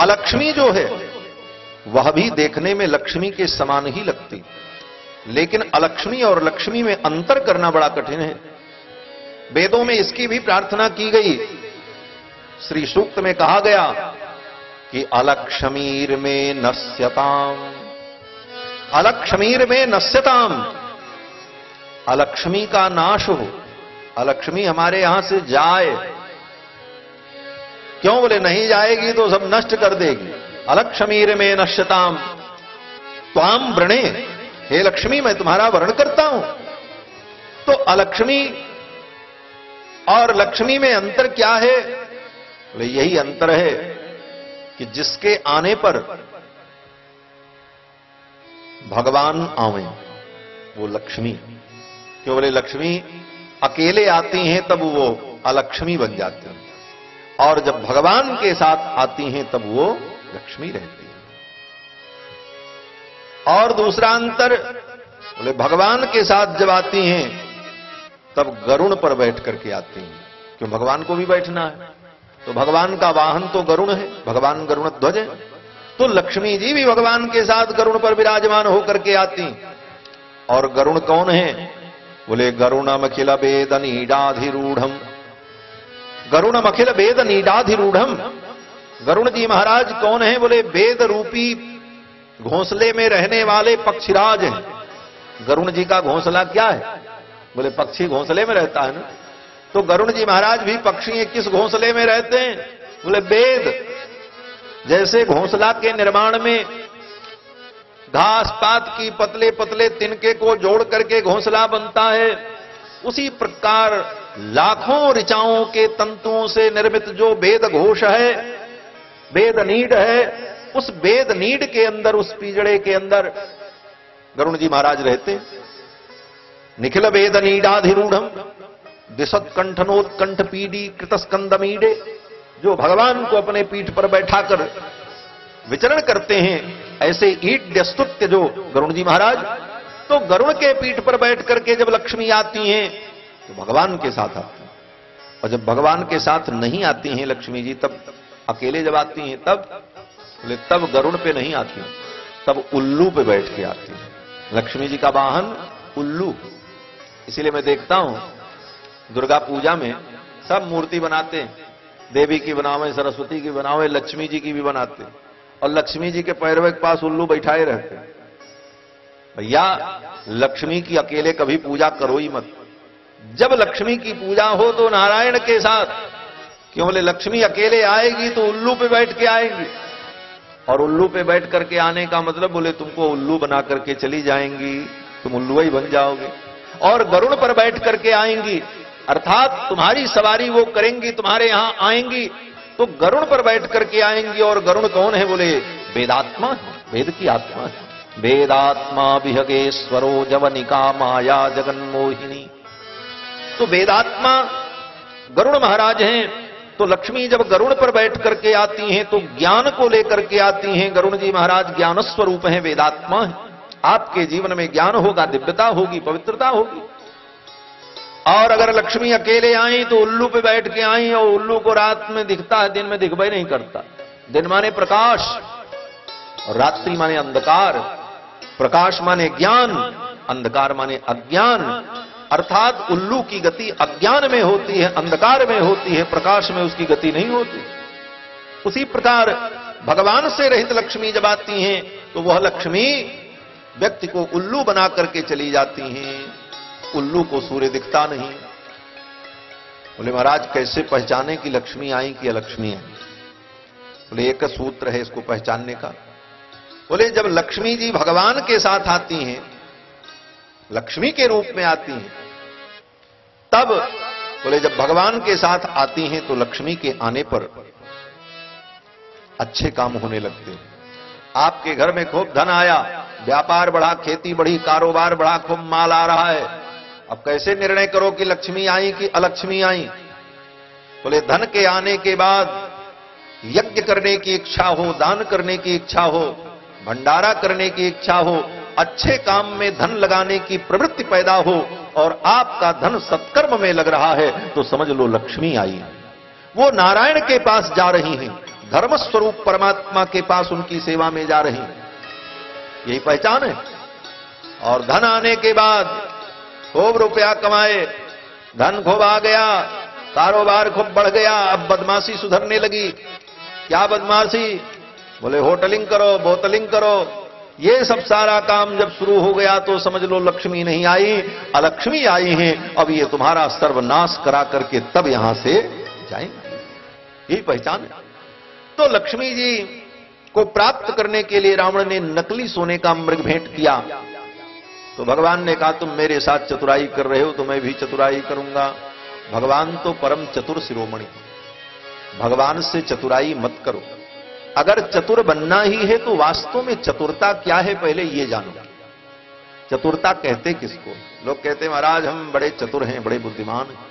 अलक्ष्मी जो है, वह भी देखने में लक्ष्मी के समान ही लगती। लेकिन अलक्ष्मी और लक्ष्मी में अंतर करना बड़ा कठिन है। वेदों में इसकी भी प्रार्थना की गई। श्री सूक्त में कहा गया कि अलक्ष्मीर में नस्यताम अलक्ष्मीर में नस्यताम अलक्ष्मी का नाश हो। अलक्ष्मी हमारे यहाँ से जाए। क्यों बोले, नहीं जाएगी तो सब नष्ट कर देगी। अलक्ष्मीर में नश्यताम। त्वाम व्रणे हे लक्ष्मी, मैं तुम्हारा वर्ण करता हूँ। तो अलक्ष्मी और लक्ष्मी में अंतर क्या है? बोले, यही अंतर है कि जिसके आने पर भगवान आवे, वो लक्ष्मी। क्यों बोले, लक्ष्मी अकेले आती हैं, तब वो अलक्ष्मी बन जाते हैं। और जब भगवान के साथ आती हैं, तब वो लक्ष्मी रहती है। और दूसरा अंतर, बोले, भगवान के साथ जब आती हैं, तब गरुण पर बैठ करके आती हैं। क्यों? भगवान को भी बैठना है। तो भगवान का वाहन तो गरुण है, भगवान गरुण ध्वज है। तो लक्ष्मी जी भी भगवान के साथ गरुण पर विराजमान होकर के आती और गरुण कौन है? बोले गरुणम अखिल वेद नीडाधिरूढ़ गरुण अखिल वेद नीडाधिरूढ़ गरुण जी महाराज कौन है बोले वेद रूपी घोंसले में रहने वाले पक्षीराज हैं। गरुण जी का घोंसला क्या है? बोले, पक्षी घोंसले में रहता है ना? तो गरुण जी महाराज भी पक्षी किस घोंसले में रहते हैं? बोले वेद जैसे घोंसला के निर्माण में घास पात की पतले पतले तिनके को जोड़ करके घोंसला बनता है, उसी प्रकार लाखों ऋचाओं के तंतुओं से निर्मित जो वेद घोष है, वेद नीड है, उस वेद नीड के अंदर, उस पीजड़े के अंदर गरुण जी महाराज रहते। निखिल वेद नीडाधिरूढ़ दिशत कंठनोत्कंठ पीडी कृतस्कंदमीडे, जो भगवान को अपने पीठ पर बैठाकर विचरण करते हैं, ऐसे ईट दस्तुत्य जो गरुण जी महाराज तो गरुण के पीठ पर बैठ करके जब लक्ष्मी आती हैं तो भगवान के साथ आती हैं। और जब भगवान के साथ नहीं आती हैं लक्ष्मी जी, तब अकेले जब आती हैं, तब बोले, तब गरुण पे नहीं आती तब उल्लू पे बैठ के आती हैं। लक्ष्मी जी का वाहन उल्लू। इसीलिए मैं देखता हूँ, दुर्गा पूजा में सब मूर्ति बनाते हैं। देवी की बनावे, सरस्वती की बनावे, लक्ष्मी जी की भी बनाते और लक्ष्मी जी के पैरवे के पास उल्लू बैठाए रहते भैया, लक्ष्मी की अकेले कभी पूजा करो ही मत। जब लक्ष्मी की पूजा हो तो नारायण के साथ। क्यों बोले, लक्ष्मी अकेले आएगी तो उल्लू पे बैठ के आएगी। और उल्लू पे बैठ करके आने का मतलब बोले, तुमको उल्लू बना करके चली जाएँगी, तुम उल्लू ही बन जाओगे। और गरुड़ पर बैठ करके आएँगी, अर्थात तुम्हारी सवारी वो करेंगी, तुम्हारे यहाँ आएँगी तो गरुण पर बैठ करके आएँगी। और गरुण कौन है बोले, वेदात्मा वेद की आत्मा है। वेदात्मा विहगेश्वरो जवनिका माया जगन मोहिनी तो वेदात्मा गरुण महाराज हैं तो लक्ष्मी जब गरुण पर बैठ करके आती हैं तो ज्ञान को लेकर के आती हैं। गरुण जी महाराज ज्ञान स्वरूप हैं, वेदात्मा है। आपके जीवन में ज्ञान होगा, दिव्यता होगी, पवित्रता होगी। और अगर लक्ष्मी अकेले आई तो उल्लू पे बैठ के आई, और उल्लू को रात में दिखता है, दिन में दिखवाई नहीं करता। दिन माने प्रकाश रात्रि माने अंधकार। प्रकाश माने ज्ञान, अंधकार माने अज्ञान। अर्थात उल्लू की गति अज्ञान में होती है, अंधकार में होती है, प्रकाश में उसकी गति नहीं होती। उसी प्रकार भगवान से रहित लक्ष्मी जब आती हैं तो वह लक्ष्मी व्यक्ति को उल्लू बना करके चली जाती हैं। उल्लू को सूर्य दिखता नहीं। बोले, महाराज, कैसे पहचाने कि लक्ष्मी आई कि अलक्ष्मी आई बोले, एक सूत्र है इसको पहचानने का। बोले, जब लक्ष्मी जी भगवान के साथ आती हैं लक्ष्मी के रूप में आती हैं। तब बोले, जब भगवान के साथ आती हैं तो लक्ष्मी के आने पर अच्छे काम होने लगते हैं। आपके घर में खूब धन आया, व्यापार बढ़ा, खेती बढ़ी, कारोबार बढ़ा, खूब माल आ रहा है। अब कैसे निर्णय करो कि लक्ष्मी आई कि अलक्ष्मी आई? बोले, धन के आने के बाद यज्ञ करने की इच्छा हो, दान करने की इच्छा हो, भंडारा करने की इच्छा हो अच्छे काम में धन लगाने की प्रवृत्ति पैदा हो और आपका धन सत्कर्म में लग रहा है तो समझ लो लक्ष्मी आई वो नारायण के पास जा रही हैं धर्म स्वरूप परमात्मा के पास उनकी सेवा में जा रही यही पहचान है। और धन आने के बाद खूब रुपया कमाए, धन खूब आ गया, कारोबार खूब बढ़ गया, अब बदमाशी सुधरने लगी। क्या बदमाशी? बोले, होटलिंग करो, बोतलिंग करो। ये सब सारा काम जब शुरू हो गया तो समझ लो लक्ष्मी नहीं आई। अलक्ष्मी आई है, अब ये तुम्हारा सर्वनाश करा करके तब यहाँ से जाएँगे। यही पहचान है। तो लक्ष्मी जी को प्राप्त करने के लिए रावण ने नकली सोने का मृग भेंट किया। तो भगवान ने कहा, तुम मेरे साथ चतुराई कर रहे हो तो मैं भी चतुराई करूँगा। भगवान तो परम चतुर शिरोमणि। भगवान से चतुराई मत करो। अगर चतुर बनना ही है तो वास्तव में चतुरता क्या है पहले ये जानो। चतुरता कहते किसको? लोग कहते महाराज, हम बड़े चतुर हैं, बड़े बुद्धिमान हैं।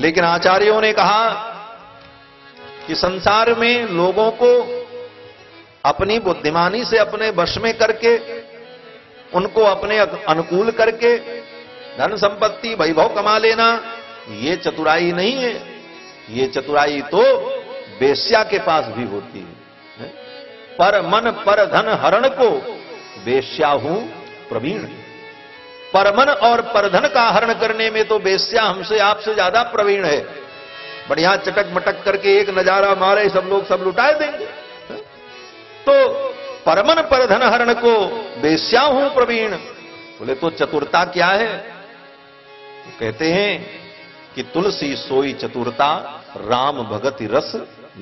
लेकिन आचार्यों ने कहा कि संसार में लोगों को अपनी बुद्धिमानी से अपने वश में करके, उनको अपने अनुकूल करके, धन संपत्ति, वैभव कमा लेना, ये चतुराई नहीं है। ये चतुराई तो बेश्या के पास भी होती है पर मन, पर धन हरण को बेश्या हूँ, प्रवीण। पर मन और परधन का हरण करने में तो बेश्या हमसे आपसे ज़्यादा प्रवीण है। बढ़िया चटक मटक करके एक नज़ारा मारे, सब लोग सब लुटाए देंगे तो परमन परधन हरण को बेश्या हूँ, प्रवीण। बोले तो चतुरता क्या है? तो कहते हैं कि तुलसी सोई चतुरता, राम भगति रस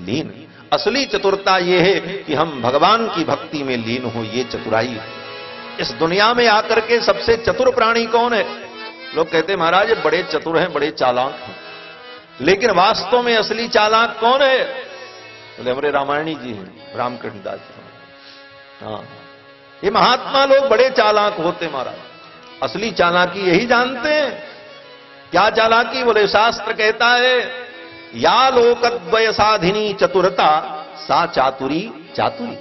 लीन। असली चतुरता यह है कि हम भगवान की भक्ति में लीन हो, ये चतुराई। इस दुनिया में आकर के सबसे चतुर प्राणी कौन है? लोग कहते महाराज बड़े चतुर हैं, बड़े चालाक हैं। लेकिन वास्तव में असली चालाक कौन है? बोले, हमारे रामायणी जी हैं, रामकृष्ण दास जी हाँ। ये महात्मा लोग बड़े चालाक होते महाराज। असली चालाकी यही जानते हैं। क्या चालाकी? बोले, शास्त्र कहता है या लोकद्वय साधिनी चतुरता, सा चातुरी चातुरी।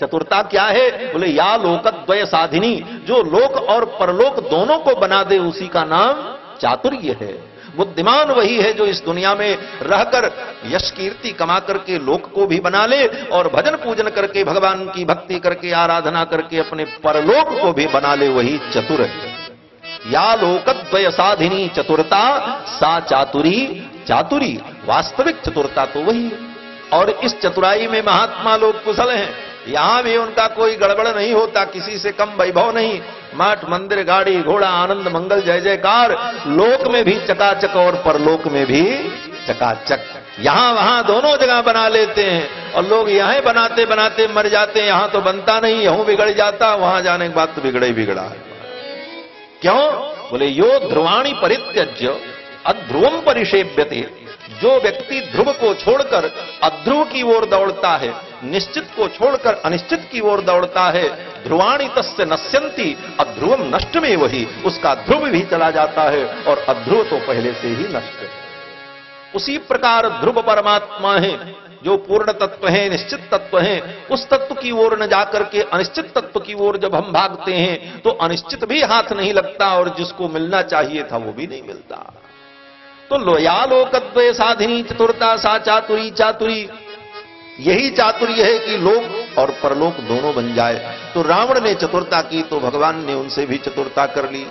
चतुरता क्या है? बोले, या लोकद्वय साधिनी जो लोक और परलोक दोनों को बना दे, उसी का नाम चातुर्य है। बुद्धिमान वही है जो इस दुनिया में रहकर यश कीर्ति कमा करके लोक को भी बना ले और भजन पूजन करके, भगवान की भक्ति करके, आराधना करके अपने परलोक को भी बना ले, वही चतुर है। या लोकद्वय साधिनी चतुरता, सा चातुरी चातुरी, वास्तविक चतुरता तो वही। है और इस चतुराई में महात्मा लोग कुशल हैं। यहाँ भी उनका कोई गड़बड़ नहीं होता, किसी से कम वैभव नहीं। मठ, मंदिर, गाड़ी, घोड़ा, आनंद, मंगल, जय, जयकार, लोक में भी चकाचक और परलोक में भी चकाचक। यहाँ वहाँ दोनों जगह बना लेते हैं। और लोग यहाँ बनाते बनाते मर जाते हैं। यहाँ तो बनता नहीं, यहूं बिगड़ जाता, वहाँ जाने के बाद तो बिगड़े ही बिगड़ा। है क्यों? बोले, यो ध्रुवाणी परित्यज्य अध्रुवम परिषेव्यते जो व्यक्ति ध्रुव को छोड़कर अध्रुव की ओर दौड़ता है, निश्चित को छोड़कर अनिश्चित की ओर दौड़ता है, ध्रुवाणी तस्य नश्यंती अध्रुवम नष्ट में वही उसका ध्रुव भी चला जाता है, और अध्रुव तो पहले से ही नष्ट है। उसी प्रकार ध्रुव परमात्मा है। जो पूर्ण तत्व है, निश्चित तत्व है, उस तत्व की ओर न जाकर के अनिश्चित तत्व की ओर जब हम भागते हैं तो अनिश्चित भी हाथ नहीं लगता और जिसको मिलना चाहिए था वो भी नहीं मिलता। तो लोयालोकद्वय साधिनी चतुरता सा चातुरी चातुरी, यही चातुर्य है कि लोक और परलोक दोनों बन जाए। तो रावण ने चतुरता की तो भगवान ने उनसे भी चतुरता कर ली।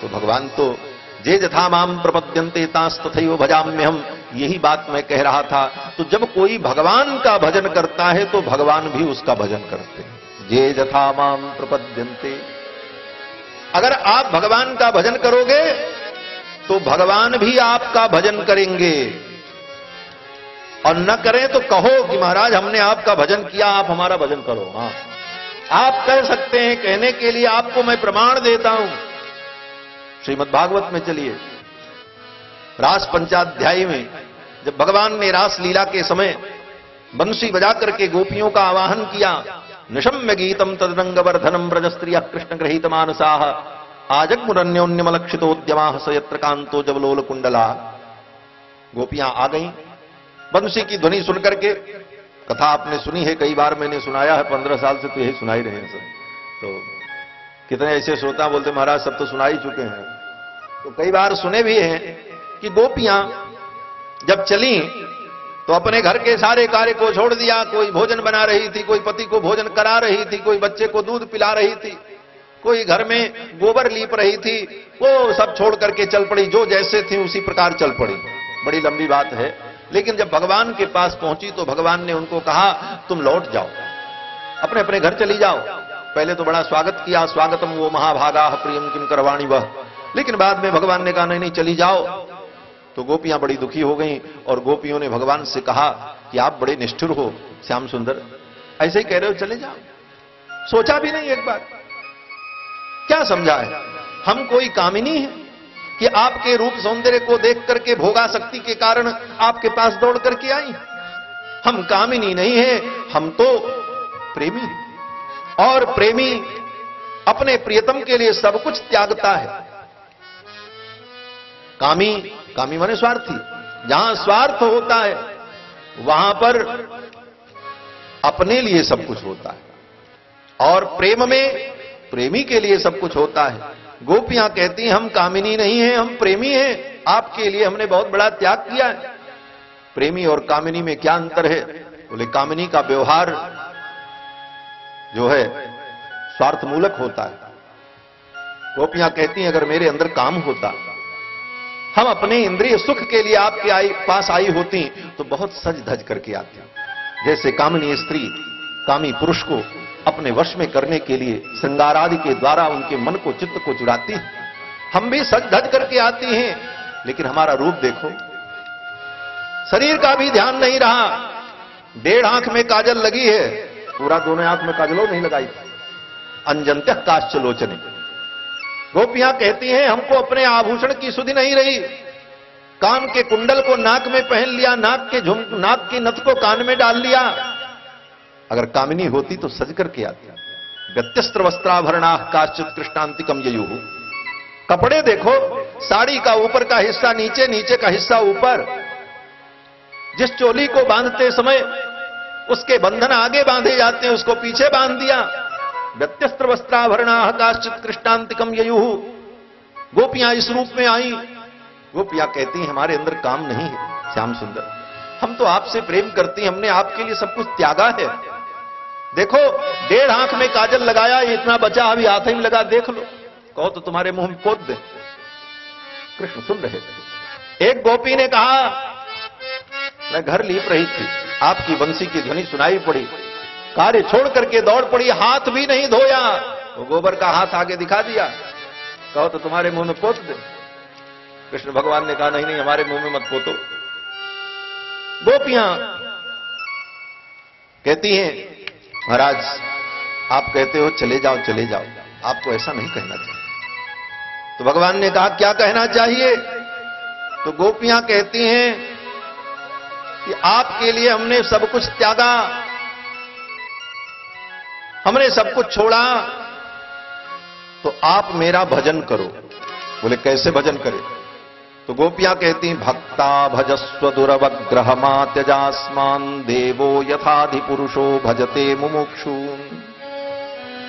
तो भगवान तो जे जथा माम प्रपद्यंते तास तथैव भजाम्य हम यही बात मैं कह रहा था तो जब कोई भगवान का भजन करता है तो भगवान भी उसका भजन करते हैं। जे जथा माम प्रपद्यंते अगर आप भगवान का भजन करोगे तो भगवान भी आपका भजन करेंगे। और न करें तो कहो कि महाराज, हमने आपका भजन किया, आप हमारा भजन करो। हाँ। आप कह सकते हैं, कहने के लिए आपको मैं प्रमाण देता हूँ। श्रीमद भागवत में चलिए। रास पंचाध्याय में जब भगवान ने रास लीला के समय बंशी बजा करके गोपियों का आवाहन किया, निशम्य गीतम तदरंग वर्धनम ब्रजस्त्रिय कृष्ण ग्रहित मानसाह आजगमुरन्योन्यमलक्षितोद्यमा सयत्र कांतो जबलोल कुंडला गोपियाँ आ गई। वंशी की ध्वनि सुनकर के कथा आपने सुनी है, कई बार मैंने सुनाया है, पंद्रह साल से तो यही सुनाई रहे हैं सब। तो कितने ऐसे श्रोता बोलते, महाराज, सब तो सुना ही चुके हैं। तो कई बार सुने भी हैं कि गोपियाँ जब चली तो अपने घर के सारे कार्य को छोड़ दिया। कोई भोजन बना रही थी, कोई पति को भोजन करा रही थी, कोई बच्चे को दूध पिला रही थी, कोई घर में गोबर लीप रही थी, वो सब छोड़ करके चल पड़ी। जो जैसे थी उसी प्रकार चल पड़ी। बड़ी लंबी बात है। लेकिन जब भगवान के पास पहुँची तो भगवान ने उनको कहा, तुम लौट जाओ। अपने अपने घर चली जाओ। पहले तो बड़ा स्वागत किया। स्वागतम वो महाभागा प्रियम किम करवाणी वह लेकिन बाद में भगवान ने कहा, नहीं नहीं, चली जाओ। तो गोपियाँ बड़ी दुखी हो गईं और गोपियों ने भगवान से कहा कि आप बड़े निष्ठुर हो, श्याम सुंदर। ऐसे ही कह रहे हो, चले जाओ। सोचा भी नहीं एक बार। क्या समझा है? हम कोई कामिनी है कि आपके रूप सौंदर्य को देख करके भोगा शक्ति के कारण आपके पास दौड़ करके आई? हम कामिनी नहीं है, हम तो प्रेमी और प्रेमी अपने प्रियतम के लिए सब कुछ त्यागता है। कामी कामी माने स्वार्थी। जहाँ स्वार्थ होता है, वहाँ पर अपने लिए सब कुछ होता है। और प्रेम में प्रेमी के लिए सब कुछ होता है। गोपियाँ कहती हम कामिनी नहीं हैं, हम प्रेमी हैं। आपके लिए हमने बहुत बड़ा त्याग किया है। प्रेमी और कामिनी में क्या अंतर है? बोले, कामिनी का व्यवहार जो है, स्वार्थमूलक होता है। गोपियाँ कहती हैं, अगर मेरे अंदर काम होता हम अपने इंद्रिय सुख के लिए आपके आई, पास आई होती तो बहुत सज धज करके आती जैसे कामनी स्त्री, कामी पुरुष को अपने वश में करने के लिए श्रृंगार आदि के द्वारा उनके मन को, चित्त को जुड़ाती है। हम भी सज धज करके आती हैं, लेकिन हमारा रूप देखो। शरीर का भी ध्यान नहीं रहा। डेढ़ आँख में काजल लगी है, पूरा दोनों आँख में काजलो नहीं लगाई। अंजंत्य काश्चलोचने। गोपियाँ कहती हैं, हमको अपने आभूषण की सुधि नहीं रही। कान के कुंडल को नाक में पहन लिया, नाक के झुम, नाक की नथ को कान में डाल लिया। अगर कामिनी होती तो सज करके आती। व्यत्यस्त्र वस्त्राभरणा काश्चित कृष्णांतिकम ययु। कपड़े देखो, साड़ी का ऊपर का हिस्सा, नीचे नीचे का हिस्सा ऊपर। जिस चोली को बांधते समय उसके बंधन आगे बांधे जाते हैं, उसको पीछे बाँध दिया। व्यत्यस्त्र वस्त्राभरणा काश्चित कृष्णांतिकम ययु। गोपियाँ इस रूप में आई। गोपियाँ कहती हैं, हमारे अंदर काम नहीं है, श्याम सुंदर। हम तो आपसे प्रेम करती हमने आपके लिए सब कुछ त्यागा है। देखो, डेढ़ आँख में काजल लगाया इतना बचा, अभी हाथ ही लगा, देख लो। कहो तो तुम्हारे मुँह में पोत दे। कृष्ण सुन रहे थे। एक गोपी ने कहा, मैं घर लीप रही थी, आपकी बंसी की ध्वनि सुनाई पड़ी। कार्य छोड़ करके दौड़ पड़ी, हाथ भी नहीं धोया। वो गोबर का हाथ आगे दिखा दिया। कहो तो तुम्हारे मुँह में पोत दे। कृष्ण भगवान ने कहा, नहीं नहीं, हमारे मुँह में मत पोतो। गोपियाँ कहती हैं, महाराज, आप कहते हो, चले जाओ चले जाओ। आपको ऐसा नहीं कहना चाहिए। तो भगवान ने कहा, क्या कहना चाहिए? तो गोपियाँ कहती हैं कि, आपके लिए हमने सब कुछ त्यागा। हमने सब कुछ छोड़ा तो आप मेरा भजन करो। बोले, कैसे भजन करें? तो गोपियाँ कहती भक्ता भजस्व दुरवग्रह त्यजास्मान देवो यथाधि पुरुषो भजते मुमुक्षु।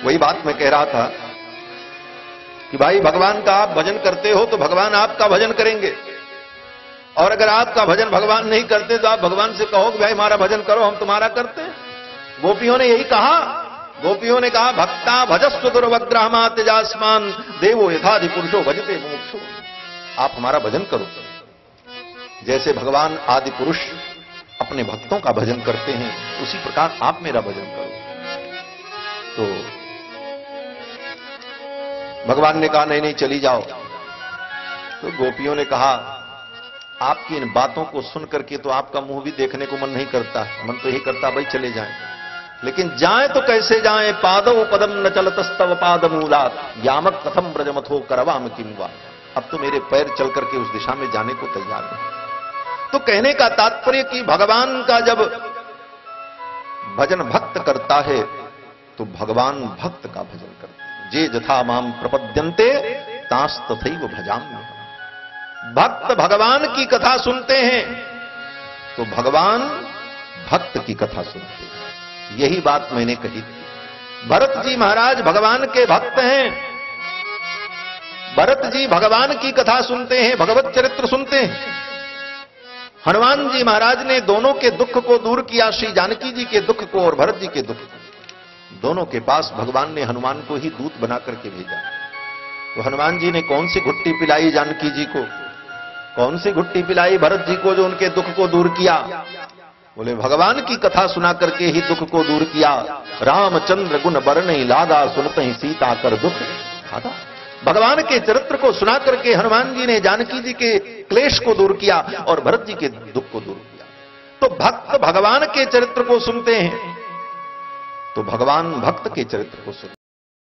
वही बात मैं कह रहा था कि भाई, भगवान का आप भजन करते हो तो भगवान आपका भजन करेंगे। और अगर आपका भजन भगवान नहीं करते तो आप भगवान से कहो कि, भाई, हमारा भजन करो, हम तुम्हारा करते गोपियों ने यही कहा गोपियों ने कहा, भक्ता भजस्व दुर्वग्रह तेजास्मान देवो यथाधि पुरुषो भजते मुमुक्षु आप हमारा भजन करो। जैसे भगवान आदि पुरुष अपने भक्तों का भजन करते हैं, उसी प्रकार आप मेरा भजन करो। तो भगवान ने कहा, नहीं नहीं, चली जाओ। तो गोपियों ने कहा, आपकी इन बातों को सुन करके तो आपका मुँह भी देखने को मन नहीं करता। मन तो यही करता, भाई, चले जाएँ। लेकिन जाए तो कैसे जाए? पादव पदम न चलतस्तव पाद मूलात यामक कथम ब्रजमथो करवाम किंवा। अब तो मेरे पैर चल करके उस दिशा में जाने को तैयार है। तो कहने का तात्पर्य कि भगवान का जब भजन भक्त करता है तो भगवान भक्त का भजन करता है। जे जथा माम प्रपद्यंते तास तथैव भजाम भक्त भगवान की कथा सुनते हैं तो भगवान भक्त की कथा सुनते हैं। यही बात मैंने कही थी। भरत जी महाराज भगवान के भक्त हैं। भरत जी भगवान की कथा सुनते हैं, भगवत चरित्र सुनते हैं। हनुमान जी महाराज ने दोनों के दुख को दूर किया, श्री जानकी जी के दुख को और भरत जी के दुख को। दोनों के पास भगवान ने हनुमान को ही दूत बना करके भेजा। तो हनुमान जी ने कौन सी घुट्टी पिलाई जानकी जी को? कौन सी घुट्टी पिलाई भरत जी को जो उनके दुख को दूर किया? बोले, भगवान की कथा सुना करके ही दुख को दूर किया। रामचंद्र गुण बर नहीं लादा, सुनते ही सीता कर दुख। खाता भगवान के चरित्र को सुना करके हनुमान जी ने जानकी जी के क्लेश को दूर किया और भरत जी के दुख को दूर किया। तो भक्त भगवान के चरित्र को सुनते हैं। तो भगवान भक्त के चरित्र को सुनते